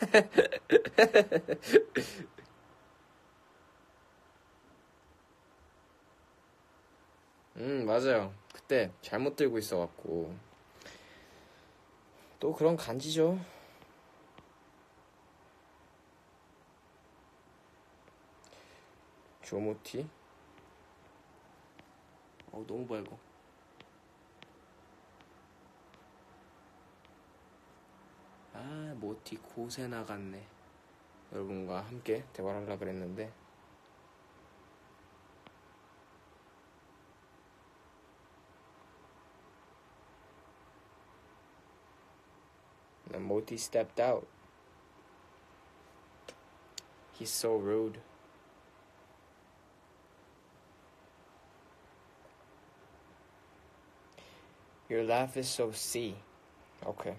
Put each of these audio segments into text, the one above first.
음, 맞아요. 그때 잘못 들고 있어갖고. 또 그런 간지죠. 조모티. 어, 너무 밝어. 아, 모티 곳에 나갔네. 여러분과 함께 대화를 하려고 그랬는데. Moti stepped out. He's so rude. Your laugh is so C. Okay.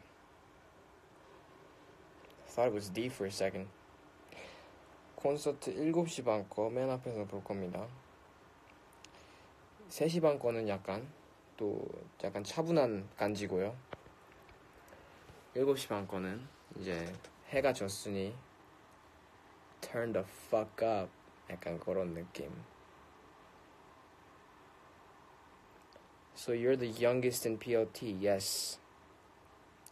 Thought it was D for a second. 콘서트 7시 반 거 맨 앞에서 볼 겁니다. 3시 반 거는 약간 또 약간 차분한 간지고요. 7시 반 거는 이제 해가 졌으니 turn the fuck up 약간 그런 느낌. So you're the youngest in POT, yes.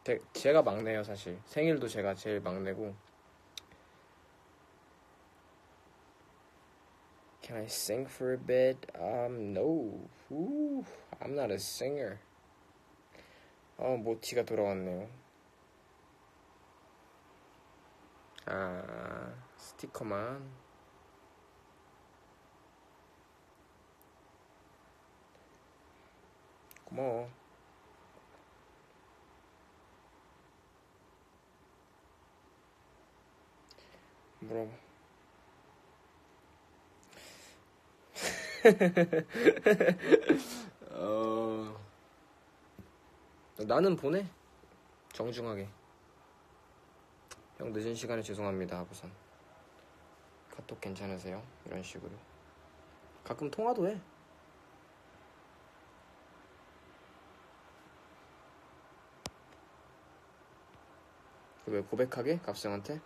제, 제가 막내요 사실. 생일도 제가 제일 막내고. Can I sing for a bit? Um, no. Ooh, I'm not a singer. 어, 모티가 돌아왔네요. 아, 스티커만. 고마워. 물어봐. 어... 나는 보내. 정중하게. 형 늦은 시간에 죄송합니다 하고선 카톡 괜찮으세요? 이런 식으로 가끔 통화도 해. 왜 고백하게? 갑승한테?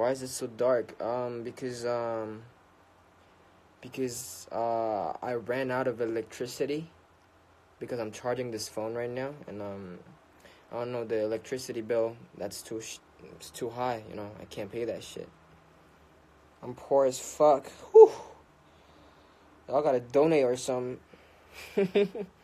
Why is it so dark? Um, because um, because uh, I ran out of electricity because I'm charging this phone right now, and um, I don't know the electricity bill. That's too it's too high. You know, I can't pay that shit. I'm poor as fuck. Whew. Y'all gotta donate or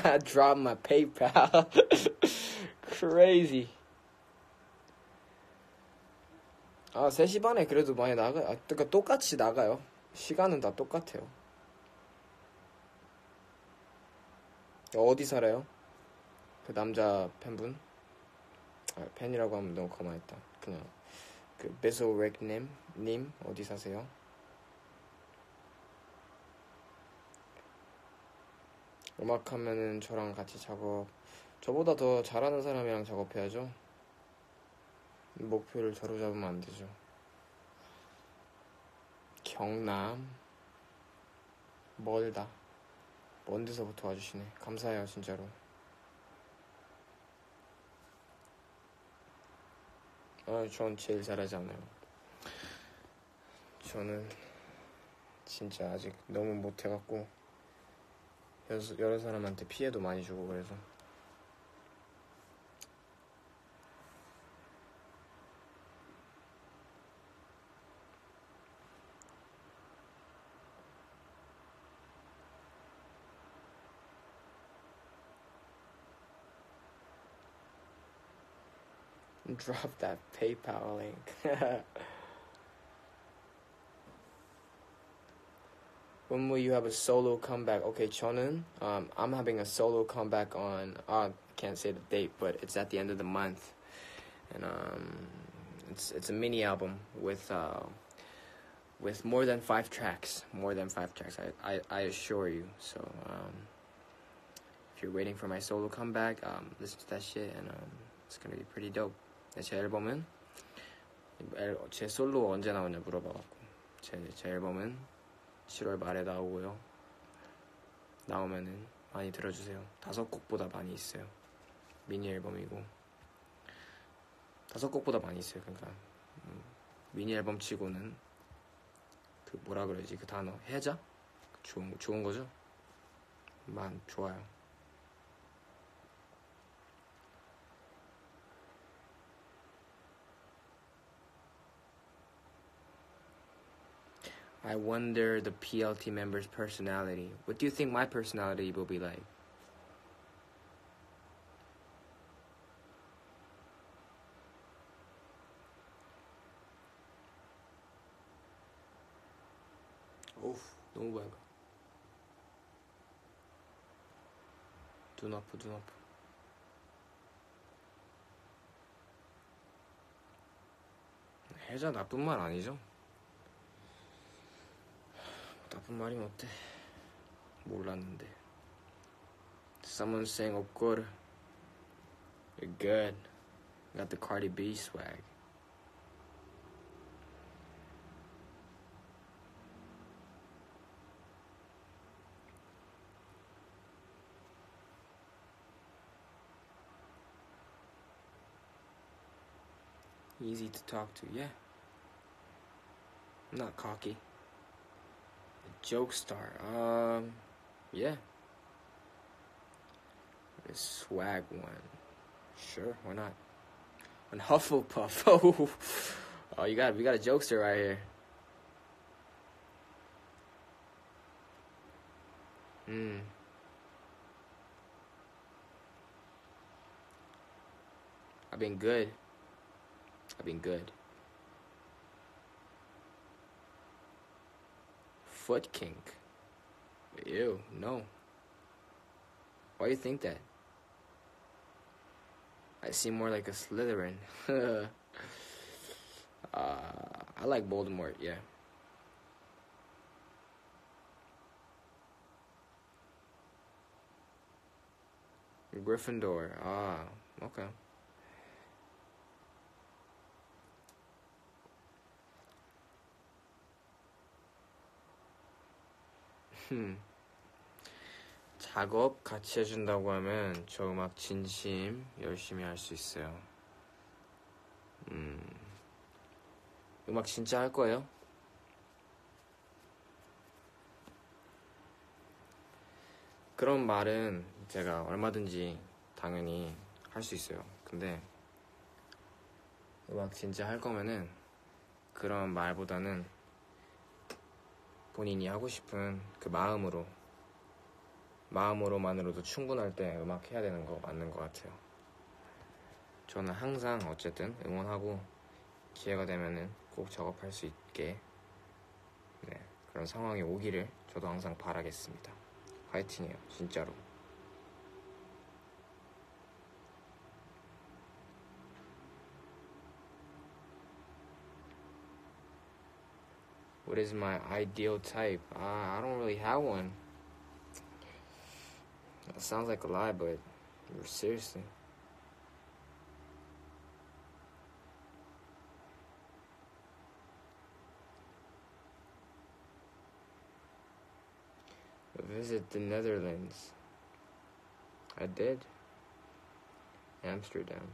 some. Drop my PayPal. Crazy. 아, 3시 반에 그래도 많이 나가, 아, 그러니까 똑같이 나가요. 시간은 다 똑같아요. 어디 살아요? 그 남자 팬분? 아, 팬이라고 하면 너무 거만했다. 그냥, 그, 베소렉님? 님? 어디 사세요? 음악 하면은 저랑 같이 작업, 저보다 더 잘하는 사람이랑 작업해야죠. 목표를 저로 잡으면 안 되죠. 경남 멀다. 먼 데서부터 와주시네. 감사해요, 진짜로. 아, 전 제일 잘하지 않아요. 저는 진짜 아직 너무 못해갖고 여러, 사람한테 피해도 많이 주고 그래서 drop that PayPal link. when will you have a solo comeback? Okay, 저는 um, I'm having a solo comeback on uh, can't say the date, but it's at the end of the month, and um, it's it's a mini album with uh, with more than five tracks, more than five tracks. I I, I assure you. So um, if you're waiting for my solo comeback, um, listen to that shit and um, It's gonna be pretty dope. 네, 제 앨범은 앨- 제 솔로 언제 나오냐 물어봐갖고 제, 제 앨범은 7월 말에 나오고요. 나오면은 많이 들어주세요. 다섯 곡보다 많이 있어요. 미니 앨범이고 다섯 곡보다 많이 있어요. 그러니까 음, 미니 앨범 치고는 그 뭐라 그러지 그 단어 해자 좋은 좋은 거죠? 만 좋아요. I wonder the PLT members' personality. What do you think my personality will be like? 어우, 너무 밝아. 눈 아프, 눈 아프. 해자 나쁜 말 아니죠? 나쁜 말이면 어때? 몰랐는데. Someone saying, of course. You're good. Got the Cardi B swag. Easy to talk to, yeah. I'm not cocky. Joke star, um, yeah. The swag one, sure, why not? And Hufflepuff, oh, oh, you got we got a jokester right here. Hmm. I've been good. I've been good. Foot kink. Ew, no. Why do you think that? I seem more like a Slytherin. uh, I like Voldemort, yeah. Gryffindor. Ah, okay. 작업 같이 해준다고 하면 저 음악 진심 열심히 할 수 있어요. 음. 음악 진짜 할 거예요? 그런 말은 제가 얼마든지 당연히 할 수 있어요. 근데 음악 진짜 할 거면은 그런 말보다는 본인이 하고 싶은 그 마음으로 마음으로만으로도 충분할 때 음악 해야 되는 거 맞는 것 같아요. 저는 항상 어쨌든 응원하고 기회가 되면은 꼭 작업할 수 있게 네, 그런 상황이 오기를 저도 항상 바라겠습니다. 화이팅해요, 진짜로. What is my ideal type? Uh, I don't really have one. That sounds like a lie, but seriously. Visit the Netherlands. I did. Amsterdam.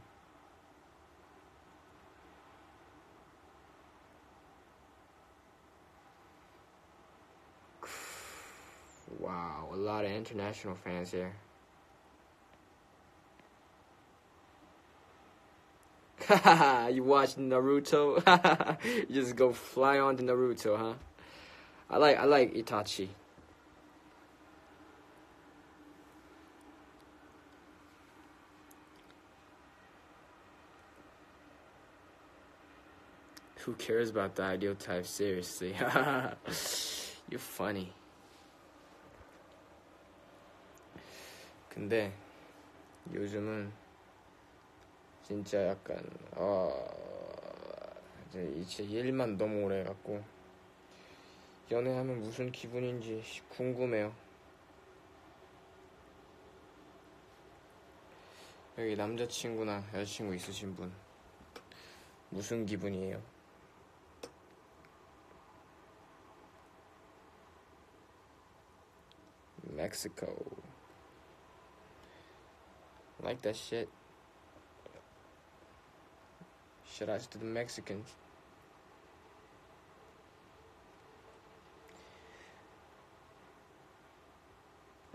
Wow, a lot of international fans here. you watch Naruto? you just go fly on to Naruto, huh? I like I like Itachi. Who cares about the ideal type? Seriously. You're funny. 근데 요즘은 진짜 약간 어 이제 이제 일만 너무 오래 해갖고 연애하면 무슨 기분인지 궁금해요. 여기 남자친구나 여자친구 있으신 분 무슨 기분이에요? Mexico. Like that shit. Shout outs to the Mexicans.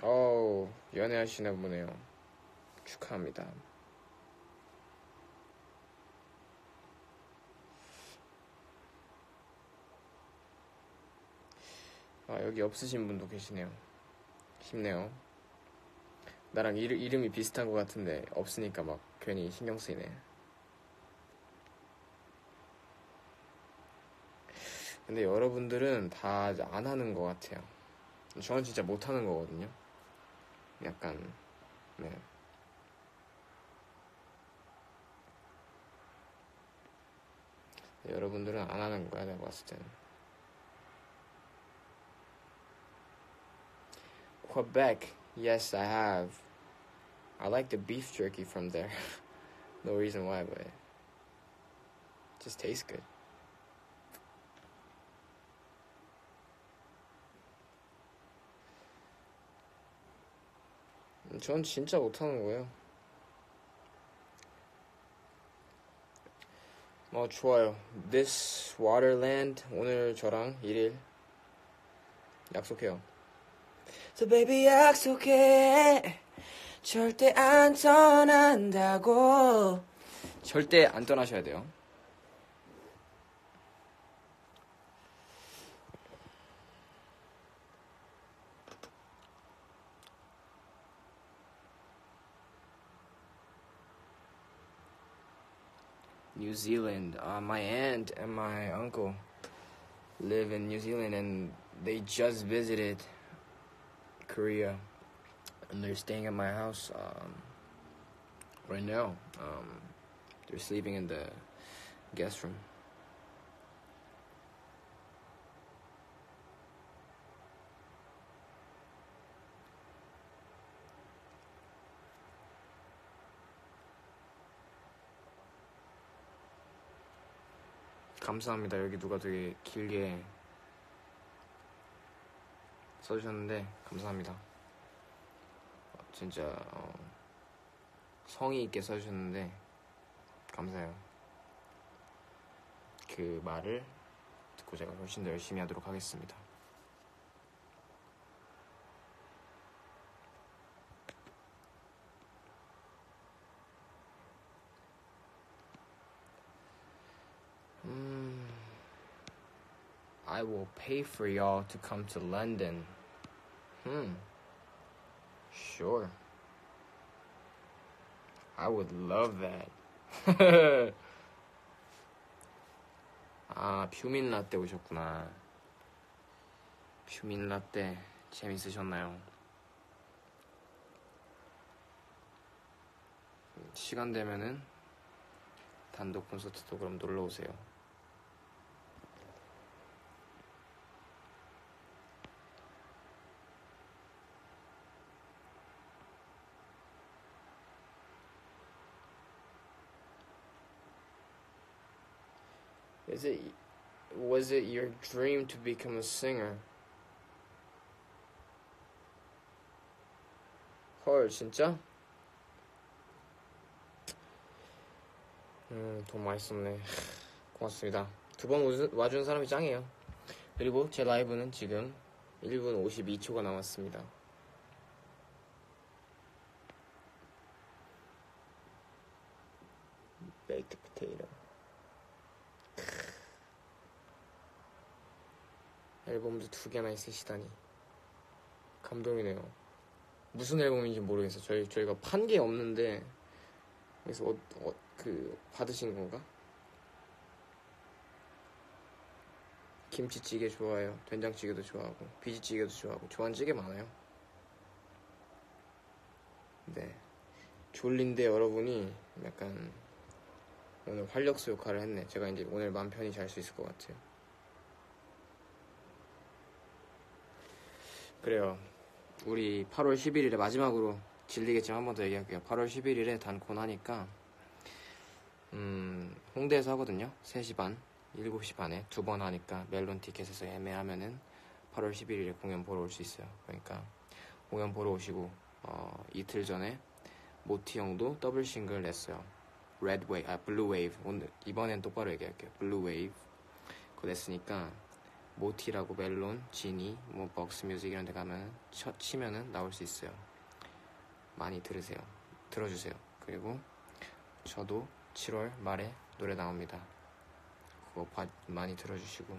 어 연애하시나 보네요. 축하합니다. 아, 여기 없으신 분도 계시네요. 힘내요. 나랑 이름, 이름이 비슷한 것 같은데 없으니까 막 괜히 신경 쓰이네. 근데 여러분들은 다 안 하는 것 같아요. 저는 진짜 못 하는 거거든요. 약간, 네. 여러분들은 안 하는 거야, 내가 봤을 때는. Quebec, yes, I have. I like the beef jerky from there. no reason why, but it just tastes good. 전 진짜 못하는 거예요. 어, 좋아요. This Waterland 오늘 저랑 1일 약속해요. So baby 약속해 절대 안 떠난다고 절대 안 떠나셔야 돼요. New Zealand. Uh, my aunt and my uncle live in New Zealand, and they just visited Korea, And they're staying at my house um, right now. Um, they're sleeping in the guest room. 감사합니다. 여기 누가 되게 길게 써주셨는데 감사합니다. 어, 진짜 어, 성의 있게 써주셨는데 감사해요. 그 말을 듣고 제가 훨씬 더 열심히 하도록 하겠습니다. 음, I will pay for y'all to come to London. Hmm. Sure. I would love that. 아, 퓨민 라떼 오셨구나. 퓨민 라떼 재밌으셨나요? 시간 되면은 단독 콘서트도 그럼 놀러 오세요. Is it was it your dream to become a singer? 헐 진짜? 음, 돈 많이 썼네. 고맙습니다. 두 번 와준 사람이 짱이에요. 그리고 제 라이브는 지금 1분 52초가 남았습니다. baked potato. 앨범도 두 개나 있으시다니 감동이네요. 무슨 앨범인지 모르겠어요. 저희 저희가 판 게 없는데 그래서 어, 어, 그 받으신 건가? 김치찌개 좋아해요. 된장찌개도 좋아하고 비지찌개도 좋아하고 좋아하는 찌개 많아요. 네 졸린데 여러분이 약간 오늘 활력소 역할을 했네. 제가 이제 오늘 마음 편히 잘 수 있을 것 같아요. 그래요. 우리 8월 11일에 마지막으로 질리겠지만 한 번 더 얘기할게요. 8월 11일에 단콘 하니까 음, 홍대에서 하거든요. 3시 반, 7시 반에 두 번 하니까 멜론 티켓에서 예매하면은 8월 11일에 공연 보러 올 수 있어요. 그러니까 공연 보러 오시고 어, 이틀 전에 모티 형도 더블 싱글 냈어요. Red Wave, 아 Blue Wave. 오늘 이번엔 똑바로 얘기할게요. Blue Wave. 그거 냈으니까 모티라고 멜론, 지니, 뭐 벅스 뮤직 이런 데 가면 쳐, 치면은 나올 수 있어요. 많이 들으세요. 들어주세요. 그리고 저도 7월 말에 노래 나옵니다. 그거 봐- 많이 들어주시고